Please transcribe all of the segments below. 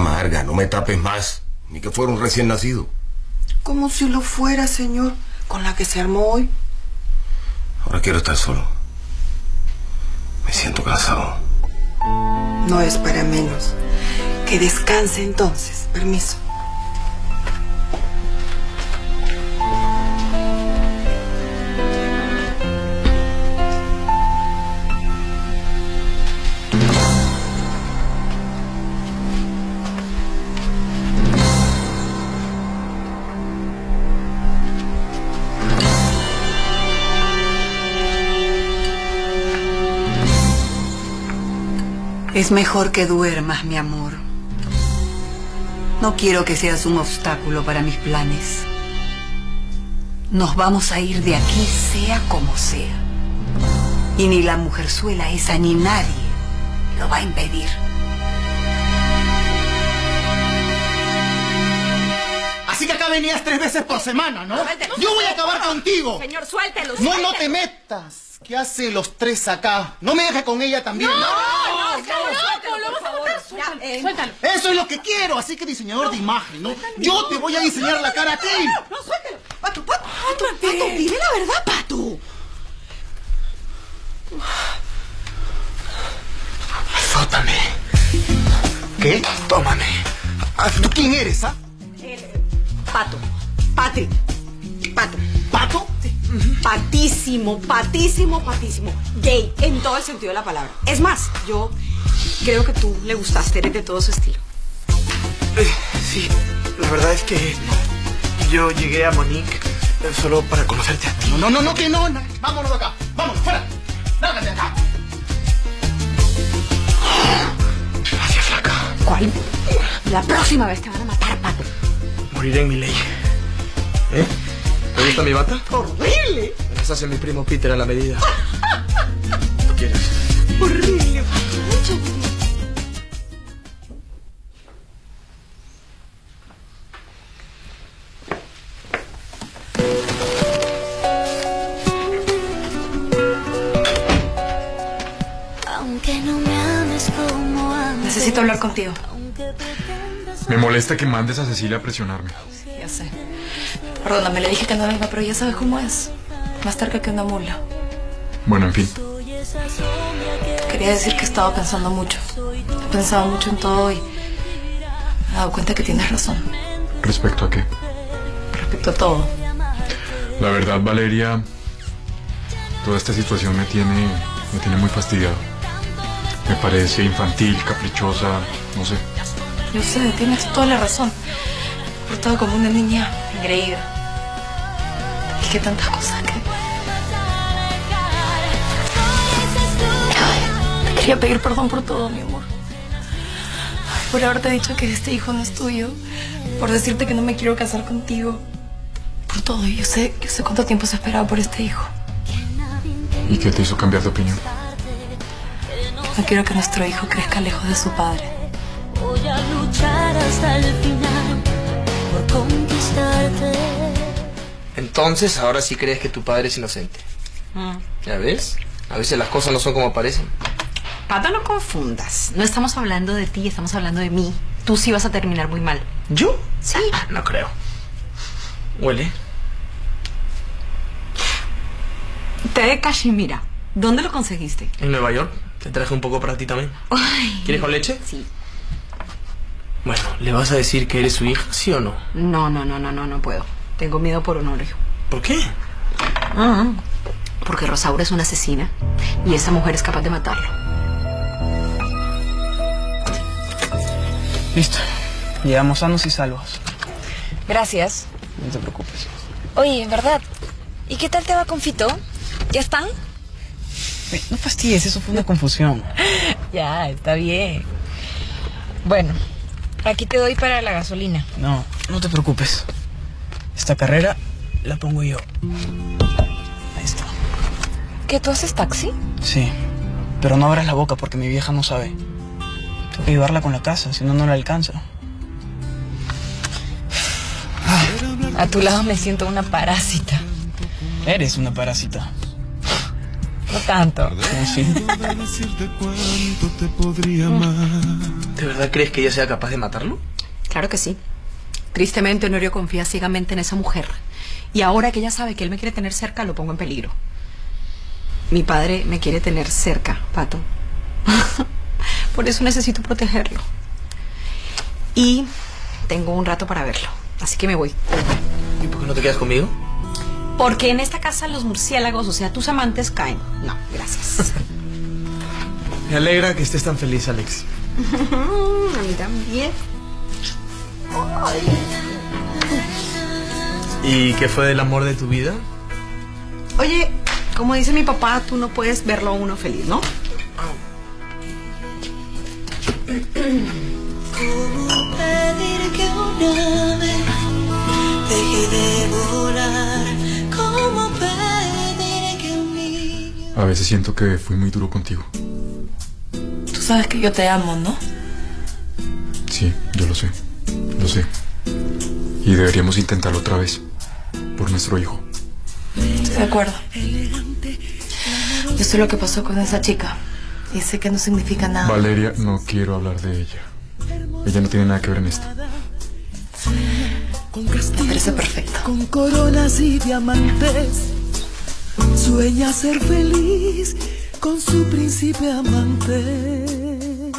Marga, no me tapes más. Ni que fuera un recién nacido. Como si lo fuera, señor, con la que se armó hoy. Ahora quiero estar solo. Me siento cansado. No es para menos. Que descanse entonces. Permiso. Es mejor que duermas, mi amor. No quiero que seas un obstáculo para mis planes. Nos vamos a ir de aquí sea como sea. Y ni la mujerzuela esa ni nadie lo va a impedir. Así que acá venías tres veces por semana, ¿no? Yo voy a acabar contigo. Señor, suéltelo. No, no te metas. ¿Qué hace los tres acá? No me dejes con ella también. No, no, no, suéltalo, lo vamos a matar. Suéltalo, suéltalo. Eso es lo que quiero, así que diseñador de imagen, ¿no? Yo te voy a diseñar la cara a ti. No, suéltalo. Pato, pato, pato, pato, dime la verdad, pato. Azótame. ¿Qué? Tómame. Ah, ¿Tú quién eres, ah? Pato. Patri. Pato. ¿Pato? Patísimo, patísimo, patísimo. Gay, en todo el sentido de la palabra. Es más, yo creo que tú le gustaste, eres de todo su estilo. Eh, sí, la verdad es que yo llegué a Monique eh, solo para conocerte a ti. No, no, no, no, que no. no. Vámonos de acá. Vámonos, fuera. Lárgate de acá. Gracias, flaca. ¿Cuál? La próxima vez te van a matar, Pato. Moriré en mi ley. ¿Eh? ¿Te gusta mi bata? Horrible. Me las hace mi primo Peter a la medida. ¿Tú quieres? Horrible. Mucho. Aunque no me ames como antes. Necesito hablar contigo. Aunque pretendas Me molesta que mandes a Cecilia a presionarme. Ya sé. Perdóname, le dije que no venga, pero ya sabes cómo es. Más terca que una mula. Bueno, en fin. Quería decir que he estado pensando mucho. He pensado mucho en todo y me he dado cuenta que tienes razón. ¿Respecto a qué? Respecto a todo. La verdad, Valeria, toda esta situación me tiene, me tiene muy fastidiado. Me parece infantil, caprichosa, no sé. Yo sé, tienes toda la razón. Portado como una niña engreída. Y que tantas cosas que... Ay, te quería pedir perdón por todo, mi amor. Por haberte dicho que este hijo no es tuyo. Por decirte que no me quiero casar contigo. Por todo. Yo sé, yo sé cuánto tiempo se esperaba por este hijo. ¿Y qué te hizo cambiar de opinión? No quiero que nuestro hijo crezca lejos de su padre. voy a luchar hasta el final por conquistarte. Entonces, ahora sí crees que tu padre es inocente. ¿Ya ves? A veces las cosas no son como parecen. Pato, no confundas. No estamos hablando de ti, estamos hablando de mí. Tú sí vas a terminar muy mal. ¿Yo? Sí. No creo. Huele. Té de cachemira. ¿Dónde lo conseguiste? En Nueva York. Te traje un poco para ti también. Ay. ¿Quieres con leche? Sí. Bueno, ¿le vas a decir que eres su hija, sí o no? No, no, no, no, no, no puedo. Tengo miedo por Honorio. ¿Por qué? Ah, porque Rosaura es una asesina y esa mujer es capaz de matarlo. Listo. Llegamos sanos y salvos. Gracias. No te preocupes. Oye, en verdad. ¿Y qué tal te va con Fito? ¿Ya están? No fastidies, eso fue una confusión. Ya, está bien. Bueno, aquí te doy para la gasolina. No, no te preocupes. Esta carrera la pongo yo. Ahí está. ¿Qué tú haces taxi? Sí. Pero no abras la boca porque mi vieja no sabe. Tengo que ayudarla con la casa, si no, no la alcanza. A tu lado me siento una parásita. Eres una parásita. No tanto. Amar. ¿De verdad crees que ella sea capaz de matarlo? Claro que sí. Tristemente, Honorio confía ciegamente en esa mujer. Y ahora que ella sabe que él me quiere tener cerca, lo pongo en peligro. Mi padre me quiere tener cerca, Pato. Por eso necesito protegerlo. Y tengo un rato para verlo. Así que me voy. ¿Y por qué no te quedas conmigo? Porque en esta casa los murciélagos, o sea, tus amantes, caen. No, gracias. Me alegra que estés tan feliz, Alex. A mí también. ¿Y qué fue del amor de tu vida? Oye, como dice mi papá, tú no puedes verlo a uno feliz, ¿no? ¿Cómo pedir que una A veces siento que fui muy duro contigo. Tú sabes que yo te amo, ¿no? Sí, yo lo sé. Lo sé. Y deberíamos intentarlo otra vez. Por nuestro hijo. Estoy de acuerdo. Yo sé lo que pasó con esa chica. Y sé que no significa nada. Valeria, no quiero hablar de ella. Ella no tiene nada que ver en esto. Me parece perfecto. Con coronas y diamantes, sueña ser feliz con su príncipe amante.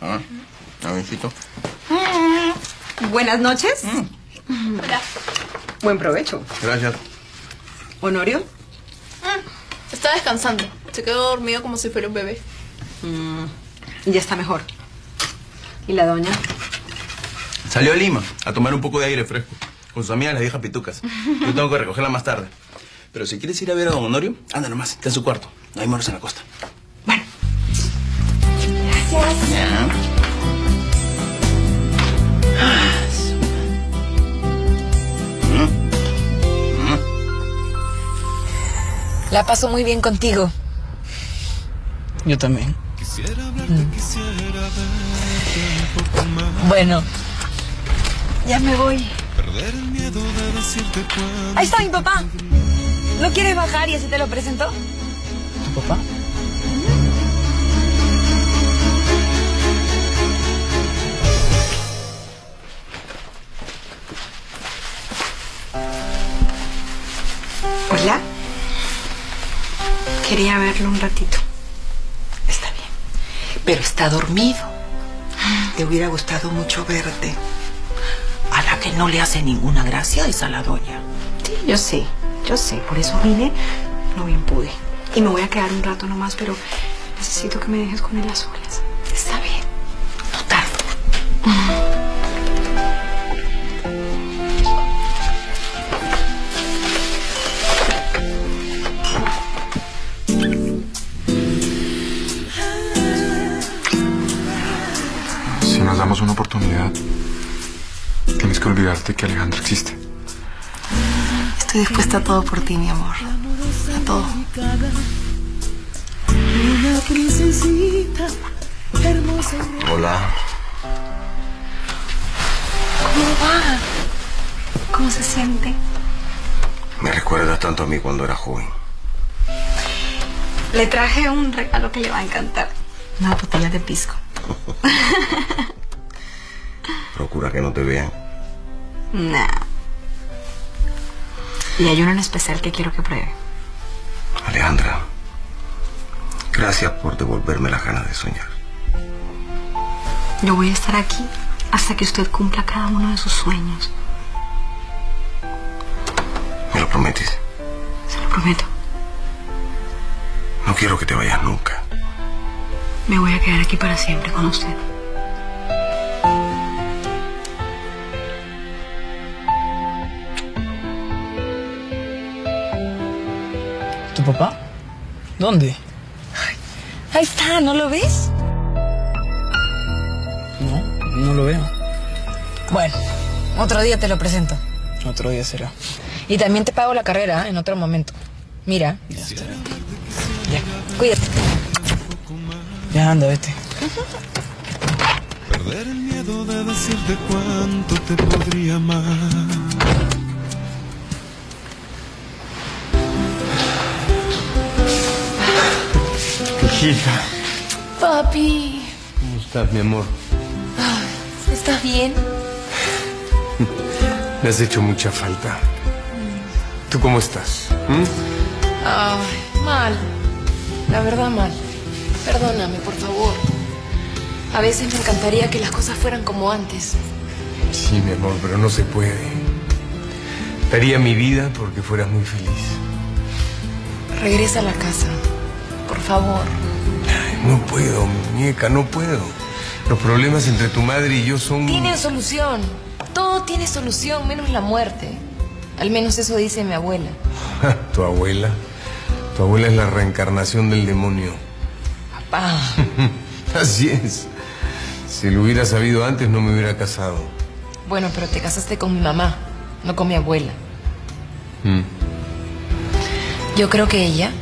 Ah. Buenas noches. Buen provecho. Gracias. Honorio. Está descansando. Se quedó dormido como si fuera un bebé. Ya está mejor. ¿Y la doña? Salió a Lima a tomar un poco de aire fresco. Con sus amigas las viejas pitucas. Yo tengo que recogerla más tarde. Pero si quieres ir a ver a don Honorio, anda nomás, está en su cuarto. No hay moros en la costa. Gracias. Ya. La paso muy bien contigo. Yo también. Bueno, ya me voy. Ahí está mi papá. ¿No quieres bajar y así te lo presento? ¿Tu papá? Hola. Quería verlo un ratito. Está bien. Pero está dormido. Te hubiera gustado mucho verte. A la que no le hace ninguna gracia es a la doña. Sí, yo sé, yo sé. Por eso vine, no bien pude. Y me voy a quedar un rato nomás, pero necesito que me dejes con él a solas. Está bien. No tardo. Si nos damos una oportunidad, tienes que olvidarte que Alejandra existe. Estoy dispuesta a todo por ti, mi amor. A todo. Hola. ¿Cómo va? ¿Cómo se siente? Me recuerdas tanto a mí cuando era joven. Le traje un regalo que le va a encantar. Una botella de pisco. Procura que no te vean. Nah. Y hay uno en especial que quiero que pruebe. Alejandra, gracias por devolverme las ganas de soñar. Yo voy a estar aquí hasta que usted cumpla cada uno de sus sueños. ¿Me lo prometes? Se lo prometo. No quiero que te vayas nunca. Me voy a quedar aquí para siempre con usted. ¿Tu papá? ¿Dónde? Ahí está, ¿no lo ves? No, no lo veo. Bueno, otro día te lo presento. Otro día será. Y también te pago la carrera ¿eh? en otro momento. Mira. Cuídate. Ya anda, vete. Perder el miedo de decirte cuánto te podría amar. Hija. Papi. ¿Cómo estás, mi amor? ¿Estás bien? Me has hecho mucha falta. ¿Tú cómo estás? ¿Mm? Ay, mal. La verdad, mal. Perdóname, por favor. A veces me encantaría que las cosas fueran como antes. Sí, mi amor, pero no se puede. Daría mi vida porque fueras muy feliz. Regresa a la casa. Por favor. No puedo, muñeca, no puedo. Los problemas entre tu madre y yo son... Tienen solución. Todo tiene solución, menos la muerte. Al menos eso dice mi abuela. tu abuela. Tu abuela es la reencarnación del demonio. Papá. Así es. Si lo hubiera sabido antes, no me hubiera casado. Bueno, pero te casaste con mi mamá, no con mi abuela. Mm. Yo creo que ella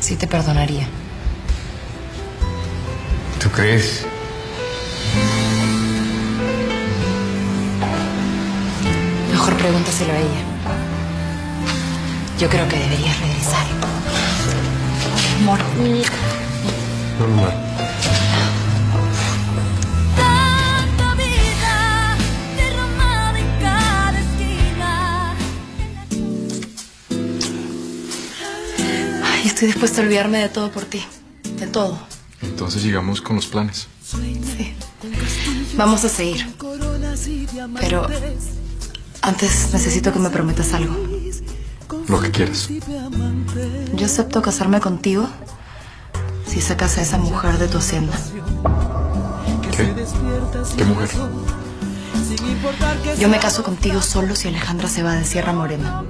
sí te perdonaría. ¿Tú crees? Mejor pregúntaselo a ella. Yo creo que deberías regresar. Amor. Norma. Tanta vida derramada en cada esquina. Ay, estoy dispuesta a olvidarme de todo por ti. De todo. Entonces sigamos con los planes. Sí. Vamos a seguir. Pero antes necesito que me prometas algo. Lo que quieras. Yo acepto casarme contigo si sacas a esa mujer de tu hacienda. ¿Qué? ¿Qué mujer? Yo me caso contigo solo si Alejandra se va de Sierra Morena.